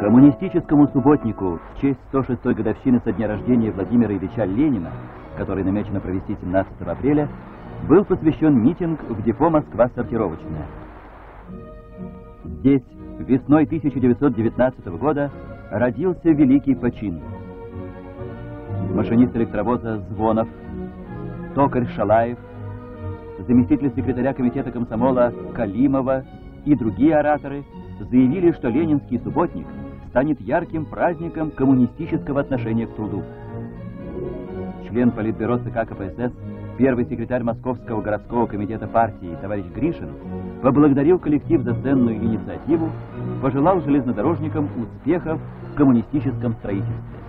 Коммунистическому субботнику в честь 106-й годовщины со дня рождения Владимира Ильича Ленина, который намечено провести 17 апреля, был посвящен митинг в депо «Москва-сортировочная». Здесь весной 1919 года родился великий почин. Машинист электровоза Звонов, токарь Шалаев, заместитель секретаря комитета комсомола Калимова и другие ораторы заявили, что ленинский субботник – станет ярким праздником коммунистического отношения к труду. Член Политбюро ЦК КПСС, первый секретарь Московского городского комитета партии товарищ Гришин поблагодарил коллектив за ценную инициативу, пожелал железнодорожникам успехов в коммунистическом строительстве.